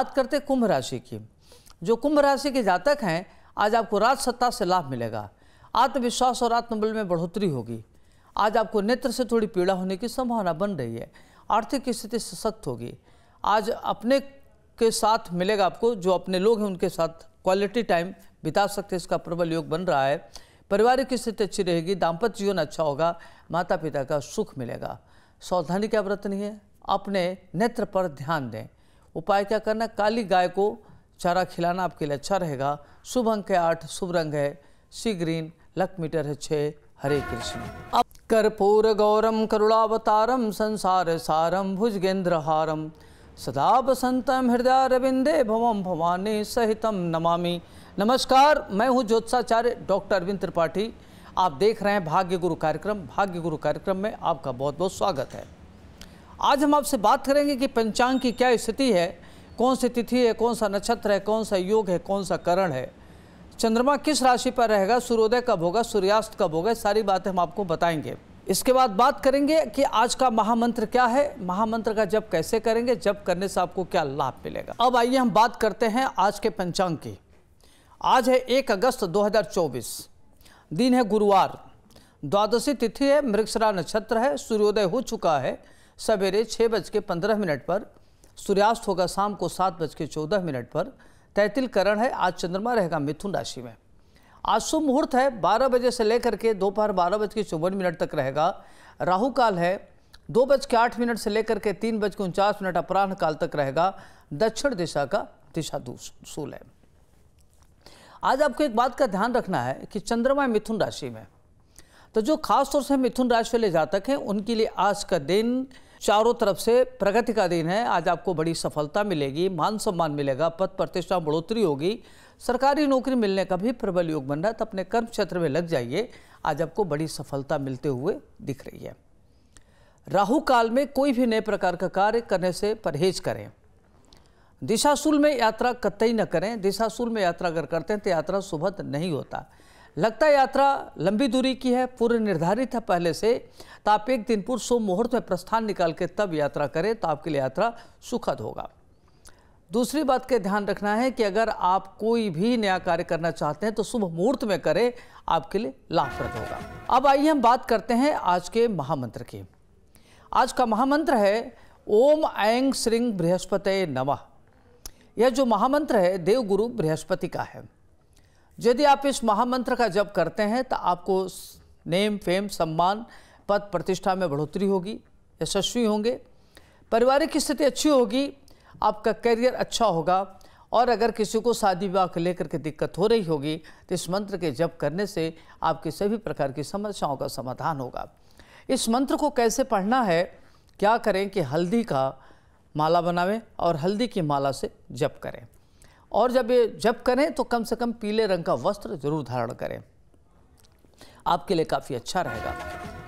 बात करते कुंभ राशि की। जो कुंभ राशि के जातक हैं, आज आपको राज सत्ता से लाभ मिलेगा। आत्मविश्वास और आत्मबल में बढ़ोतरी होगी। आज आपको नेत्र से थोड़ी पीड़ा होने की संभावना बन रही है। आर्थिक स्थिति सशक्त होगी। आज अपने के साथ मिलेगा आपको, जो अपने लोग हैं, उनके साथ क्वालिटी टाइम बिता सकते इसका प्रबल योग बन रहा है। पारिवारिक स्थिति अच्छी रहेगी, दाम्पत्य जीवन अच्छा होगा माता पिता का सुख मिलेगा। सावधानी क्या बरतनी है? अपने नेत्र पर ध्यान दें। उपाय क्या करना काली गाय को चारा खिलाना आपके लिए अच्छा रहेगा। शुभ अंक है आठ, शुभ रंग है सी ग्रीन, लक मीटर है छः हरे कृष्ण। अब कर्पूर गौरम, करुणावतारम, संसार सारम, भुजगेंद्र हारम। सदा बसंतम हृदय रविंदे भवम भवानी सहितम नमामि। नमस्कार, मैं हूँ ज्योत्साचार्य डॉक्टर अरविंद त्रिपाठी। आप देख रहे हैं भाग्य गुरु कार्यक्रम। भाग्य गुरु कार्यक्रम में आपका बहुत बहुत स्वागत है। आज हम आपसे बात करेंगे कि पंचांग की क्या स्थिति है, कौन सी तिथि है, कौन सा नक्षत्र है, कौन सा योग है, कौन सा करण है। चंद्रमा किस राशि पर रहेगा, सूर्योदय कब होगा, सूर्यास्त कब होगा, सारी बातें हम आपको बताएँगे। इसके बाद बात करेंगे कि आज का महामंत्र क्या है, महामंत्र का जब कैसे करेंगे जब करने से आपको क्या लाभ मिलेगा। अब आइए हम बात करते हैं आज के पंचांग की। आज है एक अगस्त 2024 दिन है गुरुवार। द्वादशी तिथि है मृगसरा नक्षत्र है, सूर्योदय हो चुका है सवेरे छः बज के पंद्रह मिनट पर, सूर्यास्त होगा शाम को सात बज के चौदह मिनट पर। तैतिल करण है, आज चंद्रमा रहेगा मिथुन राशि में। आज शुभ मुहूर्त है, बारह बजे से लेकर के दोपहर बारह बज के चौवन मिनट तक रहेगा। राहु काल है, दो बज के आठ मिनट से लेकर के तीन बज के उनचास मिनट अपराह्न काल तक रहेगा। दक्षिण दिशा का दिशा दूसूल है। आज आपको एक बात का ध्यान रखना है कि चंद्रमा मिथुन राशि में। तो जो खास तौर से मिथुन राशि वाले जातक हैं, उनके लिए आज का दिन चारों तरफ़ से प्रगति का दिन है। आज आपको बड़ी सफलता मिलेगी, मान सम्मान मिलेगा, पद प्रतिष्ठा बढ़ोतरी होगी। सरकारी नौकरी मिलने का भी प्रबल योग बन रहा है तो अपने कर्म क्षेत्र में लग जाइए। आज आपको बड़ी सफलता मिलते हुए दिख रही है। राहु काल में कोई भी नए प्रकार का कार्य करने से परहेज करें। दिशाशूल में यात्रा कतई न करें। दिशाशूल में यात्रा अगर करते हैं तो यात्रा सुभद नहीं होता। लगता यात्रा लंबी दूरी की है, पूर्व निर्धारित है पहले से। तो आप एक दिन पूर्व सोम मुहूर्त में प्रस्थान निकाल के तब यात्रा करें तो आपके लिए यात्रा सुखद होगा। दूसरी बात का ध्यान रखना है कि अगर आप कोई भी नया कार्य करना चाहते हैं तो शुभ मुहूर्त में करें, आपके लिए लाभप्रद होगा। अब आइए हम बात करते हैं आज के महामंत्र की। आज का महामंत्र है, ओम ऐंग श्रिंग बृहस्पति नमः। यह जो महामंत्र है, देवगुरु बृहस्पति का है। यदि आप इस महामंत्र का जप करते हैं तो आपको नेम, फेम, सम्मान, पद, प्रतिष्ठा में बढ़ोतरी होगी, यशस्वी होंगे। पारिवारिक स्थिति अच्छी होगी, आपका करियर अच्छा होगा, और अगर किसी को शादी विवाह को लेकर के दिक्कत हो रही होगी तो इस मंत्र के जप करने से आपकी सभी प्रकार की समस्याओं का समाधान होगा। इस मंत्र को कैसे पढ़ना है? क्या करें कि हल्दी का माला बनावें और हल्दी की माला से जप करें। और जब ये, जब करें तो कम से कम पीले रंग का वस्त्र ज़रूर धारण करें। आपके लिए काफ़ी अच्छा रहेगा।